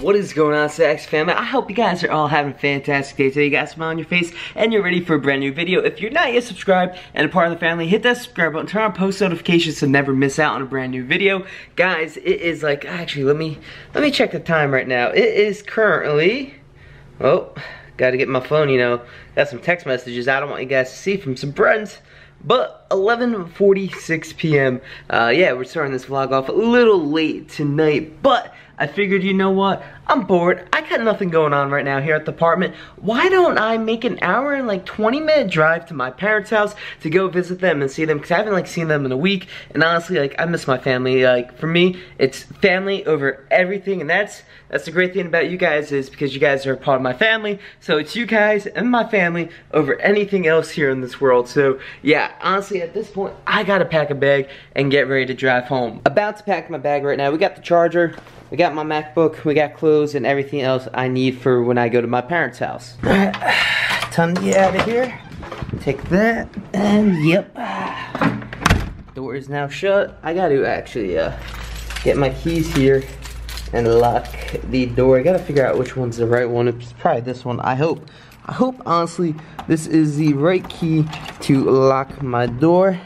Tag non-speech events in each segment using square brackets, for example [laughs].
What is going on, Sax family? I hope you guys are all having a fantastic day today. You got a smile on your face and you're ready for a brand new video. If you're not yet subscribed and a part of the family, hit that subscribe button, turn on post notifications to never miss out on a brand new video. Guys, it is like, actually, let me, let me check the time right now. It is currently, oh, gotta get my phone, you know, got some text messages I don't want you guys to see from some friends. But 11.46 p.m. Uh, yeah, we're starting this vlog off a little late tonight, but I figured, you know what? I'm bored. I got nothing going on right now here at the apartment. Why don't I make an hour and like 20 minute drive to my parents' house to go visit them and see them? Because I haven't like seen them in a week. And honestly, like I miss my family. Like for me, it's family over everything. And that's that's the great thing about you guys is because you guys are a part of my family. So it's you guys and my family over anything else here in this world. So yeah, honestly, at this point, I gotta pack a bag and get ready to drive home. About to pack my bag right now. We got the charger. We got my MacBook, we got clothes, and everything else I need for when I go to my parents' house. Alright, [sighs] time to get out of here. Take that, and yep. Door is now shut. I gotta actually uh, get my keys here and lock the door. I gotta figure out which one's the right one. It's probably this one, I hope. I hope, honestly, this is the right key to lock my door.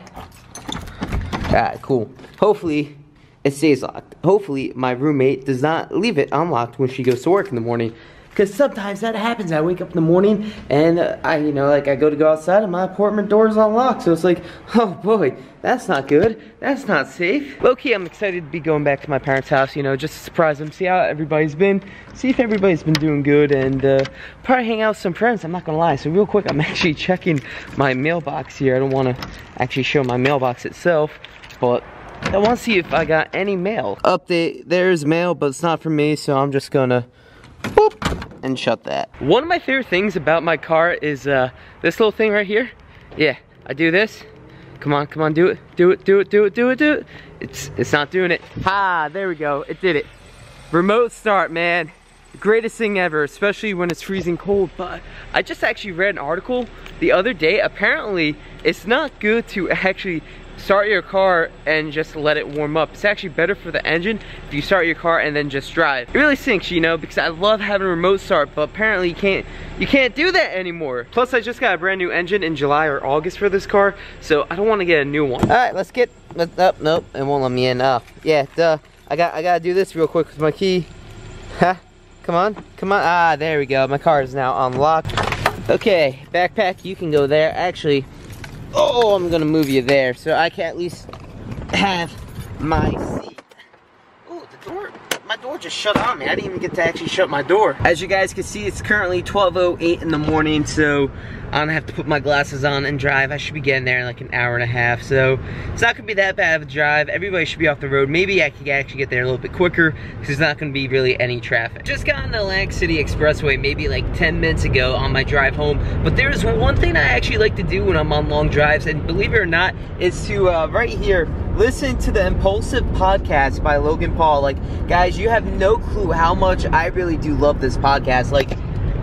Alright, cool. Hopefully, it stays locked. Hopefully, my roommate does not leave it unlocked when she goes to work in the morning. Because sometimes that happens. I wake up in the morning and uh, I, you know, like I go to go outside and my apartment door is unlocked. So it's like, oh boy, that's not good. That's not safe. Low-key, I'm excited to be going back to my parents' house, you know, just to surprise them, see how everybody's been, see if everybody's been doing good, and uh, probably hang out with some friends, I'm not gonna lie. So real quick, I'm [laughs] actually checking my mailbox here. I don't wanna actually show my mailbox itself, but I want to see if I got any mail. Update, there's mail, but it's not for me, so I'm just gonna boop and shut that. One of my favorite things about my car is uh, this little thing right here. Yeah, I do this. Come on, come on, do it, do it, do it, do it, do it, do it. It's, it's not doing it. Ha, there we go, it did it. Remote start, man. greatest thing ever, especially when it's freezing cold. But I just actually read an article the other day. Apparently, it's not good to actually start your car and just let it warm up. It's actually better for the engine if you start your car and then just drive. It really sinks, you know, because I love having remote start, but apparently you can't you can't do that anymore. Plus I just got a brand new engine in July or August for this car, so I don't want to get a new one. All right, let's get let's up. Nope, it won't let me in. Oh, yeah, duh. I got I gotta do this real quick with my key. Huh? Come on, come on. Ah, there we go. My car is now unlocked. Okay, backpack, you can go there. Actually, Oh, I'm gonna move you there so I can at least have my seat. Oh, the door, my door just shut on me. I didn't even get to actually shut my door. As you guys can see, it's currently 12.08 in the morning, so I'm gonna have to put my glasses on and drive. I should be getting there in like an hour and a half, so it's not gonna be that bad of a drive. Everybody should be off the road. Maybe I could actually get there a little bit quicker because there's not gonna be really any traffic. Just got on the Atlantic City Expressway maybe like 10 minutes ago on my drive home, but there's one thing I actually like to do when I'm on long drives, and believe it or not, is to uh, right here, listen to the Impulsive Podcast by Logan Paul. Like, guys, you have no clue how much I really do love this podcast. Like,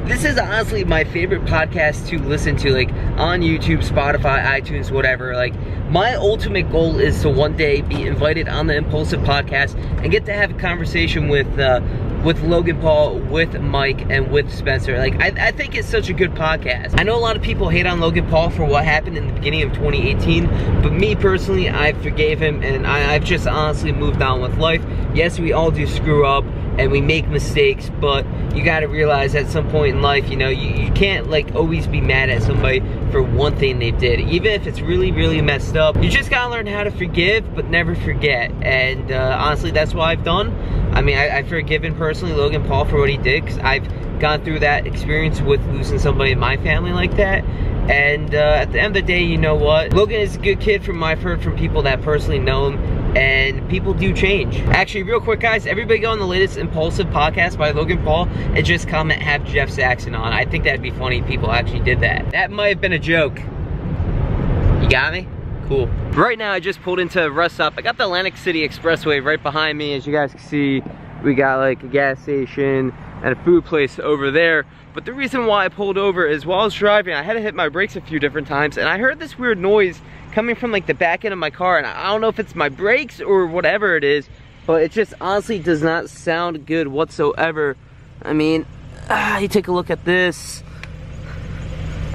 this is honestly my favorite podcast to listen to, like on YouTube, Spotify, iTunes, whatever. Like, my ultimate goal is to one day be invited on the Impulsive podcast and get to have a conversation with uh, with Logan Paul, with Mike, and with Spencer. Like, I, I, think it's such a good podcast. I know a lot of people hate on Logan Paul for what happened in the beginning of 2018, but me personally, I forgave him, and I, I've just honestly moved on with life. Yes, we all do screw up, and we make mistakes, but you gotta realize at some point in life, you know, you, you can't like always be mad at somebody for one thing they did. Even if it's really, really messed up, you just gotta learn how to forgive, but never forget. And uh, honestly, that's what I've done. I mean, I, I've forgiven personally Logan Paul for what he did, because I've gone through that experience with losing somebody in my family like that. And uh, at the end of the day, you know what? Logan is a good kid from I've heard from people that personally know him and people do change. Actually, real quick guys, everybody go on the latest Impulsive podcast by Logan Paul and just comment have Jeff Saxton on. I think that'd be funny people actually did that. That might have been a joke. You got me? Cool. Right now I just pulled into a rest stop. I got the Atlantic City Expressway right behind me. As you guys can see, we got like a gas station and a food place over there. But the reason why I pulled over is while I was driving, I had to hit my brakes a few different times and I heard this weird noise coming from like the back end of my car and I don't know if it's my brakes or whatever it is, but it just honestly does not sound good whatsoever. I mean, ah, you take a look at this.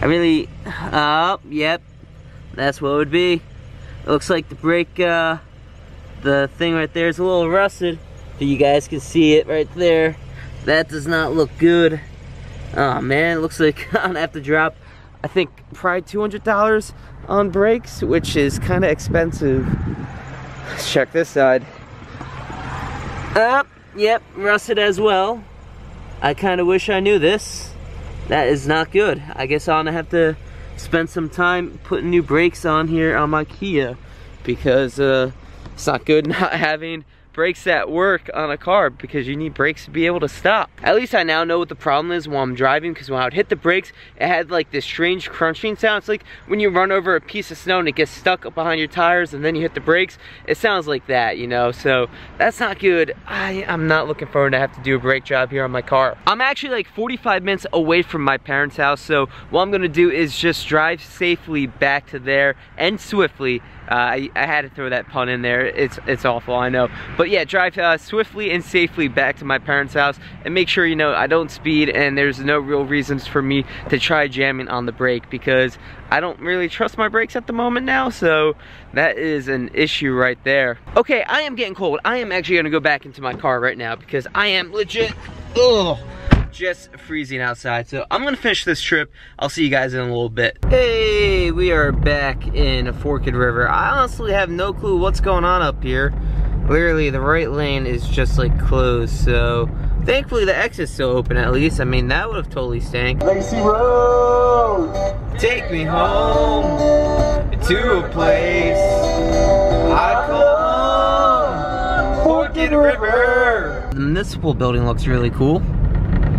I really, oh, yep, that's what it would be. It looks like the brake, uh, the thing right there is a little rusted. You guys can see it right there. That does not look good. Oh man, it looks like [laughs] I'm gonna have to drop, I think, probably $200 on brakes, which is kind of expensive. Let's check this side. Up, yep, rusted as well. I kind of wish I knew this. That is not good. I guess I'm gonna have to spend some time putting new brakes on here on my Kia because uh, it's not good [laughs] not having brakes that work on a car because you need brakes to be able to stop. At least I now know what the problem is while I'm driving because when I would hit the brakes, it had like this strange crunching sound. It's like when you run over a piece of snow and it gets stuck behind your tires and then you hit the brakes. It sounds like that, you know? So that's not good. I, I, am not looking forward to have to do a brake job here on my car. I'm actually like 45 minutes away from my parents' house. So what I'm gonna do is just drive safely back to there and swiftly uh, I, I, had to throw that pun in there. It's it's awful, I know. But yeah, drive uh, swiftly and safely back to my parents' house and make sure, you know, I don't speed and there's no real reasons for me to try jamming on the brake because I don't really trust my brakes at the moment now, so that is an issue right there. Okay, I am getting cold. I am actually gonna go back into my car right now because I am legit, ugh just freezing outside. So I'm gonna finish this trip. I'll see you guys in a little bit. Hey, we are back in Forked River. I honestly have no clue what's going on up here. Literally, the right lane is just like closed, so thankfully the exit's still open at least. I mean, that would have totally stank. Lacey Road! Take me home to a place I call home, Forked River. The municipal building looks really cool.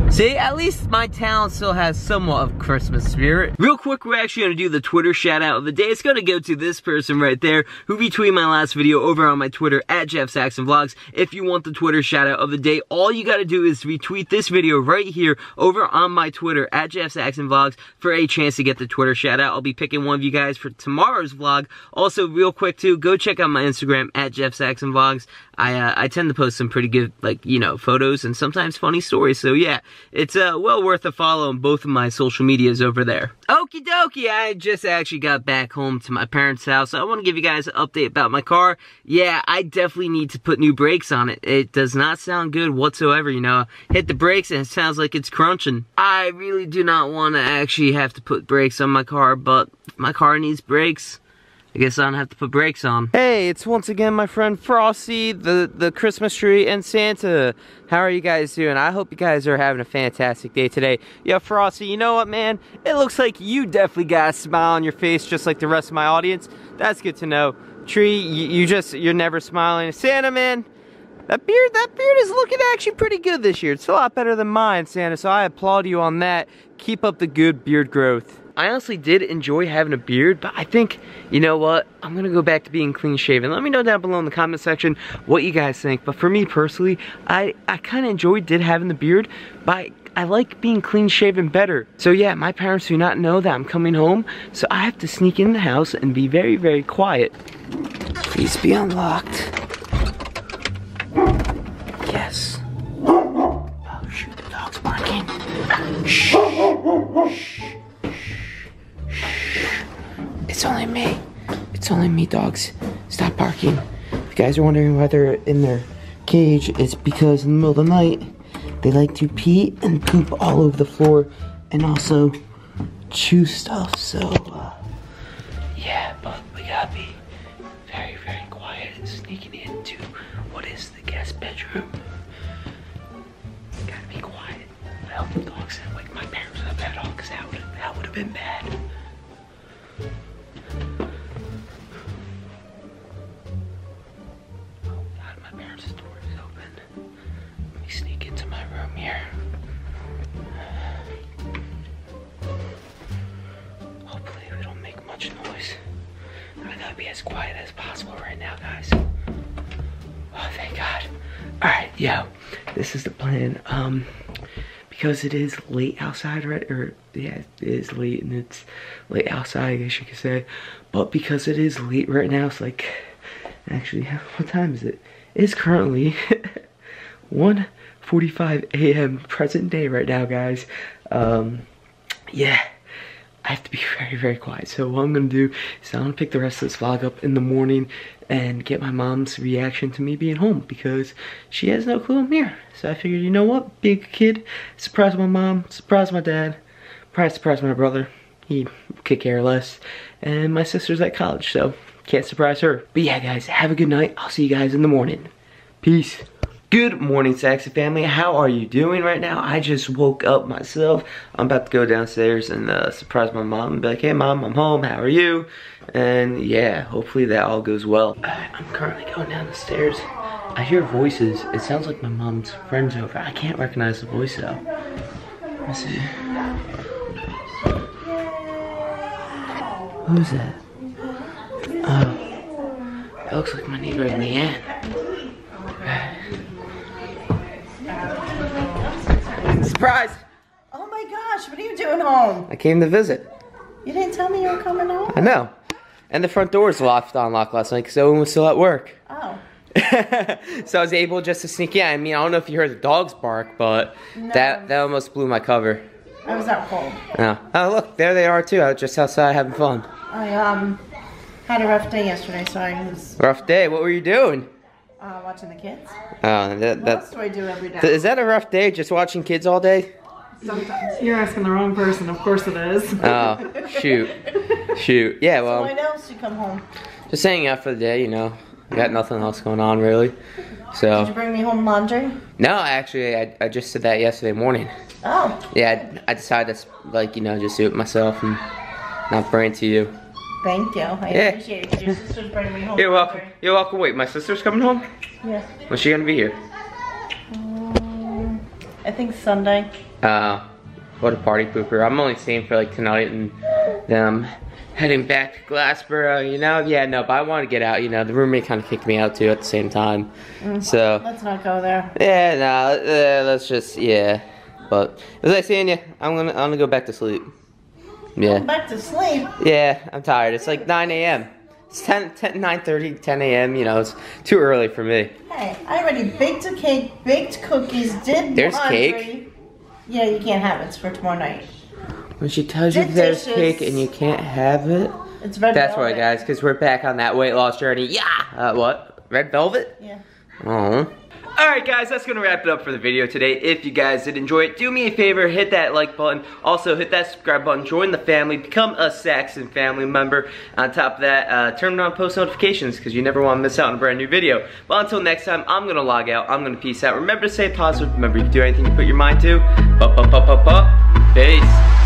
See, at least my town still has somewhat of Christmas spirit. Real quick, we're actually gonna do the Twitter shout out of the day. It's gonna go to this person right there who retweeted my last video over on my Twitter at Jeff Saxton Vlogs. If you want the Twitter shout out of the day, all you gotta do is retweet this video right here over on my Twitter at Jeff Saxton Vlogs for a chance to get the Twitter shout out. I'll be picking one of you guys for tomorrow's vlog. Also, real quick too, go check out my Instagram at Jeff Saxton Vlogs. I, uh, I tend to post some pretty good, like, you know, photos and sometimes funny stories. So yeah, it's uh, well worth a follow on both of my social medias over there. Okie dokie, I just actually got back home to my parents' house. So I want to give you guys an update about my car. Yeah, I definitely need to put new brakes on it. It does not sound good whatsoever, you know. Hit the brakes and it sounds like it's crunching. I really do not want to actually have to put brakes on my car, but my car needs brakes. I guess I don't have to put brakes on. Hey, it's once again my friend Frosty, the, the Christmas tree, and Santa. How are you guys doing? I hope you guys are having a fantastic day today. Yeah, Frosty, you know what, man? It looks like you definitely got a smile on your face just like the rest of my audience. That's good to know. Tree, you, you just, you're never smiling. Santa, man, that beard, that beard is looking actually pretty good this year. It's a lot better than mine, Santa, so I applaud you on that. Keep up the good beard growth. I honestly did enjoy having a beard, but I think, you know what, I'm gonna go back to being clean shaven. Let me know down below in the comment section what you guys think. But for me personally, I, I kinda enjoyed did having the beard, but I like being clean shaven better. So yeah, my parents do not know that I'm coming home, so I have to sneak in the house and be very, very quiet. Please be unlocked. Me. It's only me, dogs. Stop barking. If you guys are wondering why they're in their cage, it's because in the middle of the night, they like to pee and poop all over the floor and also chew stuff. So, uh, yeah, but we gotta be very, very quiet and sneaking into what is the guest bedroom. Gotta be quiet. Hope the dogs didn't wake my parents up at all, because that would have been bad. Be as quiet as possible right now, guys. Oh, thank God. All right, yo, this is the plan. Um, because it is late outside, right? Or yeah, it is late and it's late outside, I guess you could say. But because it is late right now, it's like, actually, what time is it? It's currently [laughs] 1:45 a.m. present day right now, guys. Um, yeah. I have to be [laughs] very, very quiet. So what I'm gonna do is I'm gonna pick the rest of this vlog up in the morning and get my mom's reaction to me being home because she has no clue I'm here. So I figured, you know what, big kid, surprise my mom, surprise my dad, probably surprise my brother. He could care less. And my sister's at college, so can't surprise her. But yeah, guys, have a good night. I'll see you guys in the morning. Peace. Good morning, Sexy family. How are you doing right now? I just woke up myself. I'm about to go downstairs and uh, surprise my mom and be like, hey mom, I'm home, how are you? And yeah, hopefully that all goes well. I'm currently going down the stairs. I hear voices. It sounds like my mom's friend's over. I can't recognize the voice though. Let's see. Who's that? Oh, that looks like my neighbor Leanne. Surprise! Oh my gosh, what are you doing home? I came to visit. You didn't tell me you were coming home? I know. And the front door was locked unlocked last night because Owen was still at work. Oh. [laughs] so I was able just to sneak in. I mean, I don't know if you heard the dogs bark, but No. that that almost blew my cover. I was out cold. Oh. oh, look, there they are too. I was just outside having fun. I um had a rough day yesterday, so I was Rough day. What were you doing? Uh, watching the kids. Oh, that, What else do I do every day? is that a rough day? Just watching kids all day? Sometimes. You're asking the wrong person. Of course it is. Oh, shoot, shoot. Yeah, [laughs] so well, when else you come home? just hanging out for the day. You know, got nothing else going on really. So. Did you So bring me home laundry? no, actually, I, I just did that yesterday morning. Oh, Yeah, I, I decided to like you know just do it myself and not bring it to you. Thank you. I Yeah. appreciate it. Your sister's bringing me home You're welcome. You're welcome. Wait, my sister's coming home. Yeah. When's she gonna be here? Um, I think Sunday. Uh, what a party pooper. I'm only staying for like tonight and then I'm heading back to Glassboro, you know? Yeah, no, but I want to get out, you know. The roommate kind of kicked me out too at the same time. So, Let's not go there. yeah, no, uh, let's just, yeah. But, as I saying, yeah, I'm gonna, I'm gonna go back to sleep. Yeah. Back to sleep. Yeah, I'm tired. It's like 9 a.m. It's 10, 10, 9 30, 10 a.m., you know, it's too early for me. Hey, I already baked a cake, baked cookies, did There's laundry. cake? Yeah, you can't have it. It's for tomorrow night. When she tells you Did there's dishes. cake and you can't have it, It's red That's velvet. right, guys, because we're back on that weight loss journey. Yeah! Uh, what? Red velvet? Yeah. Oh. Alright guys, that's gonna wrap it up for the video today. If you guys did enjoy it, do me a favor, hit that like button. Also, hit that subscribe button, join the family, become a Saxton family member. On top of that, uh, turn on post notifications because you never want to miss out on a brand new video. But until next time, I'm gonna log out. I'm gonna peace out. Remember to stay positive. Remember, you can do anything you put your mind to. Peace.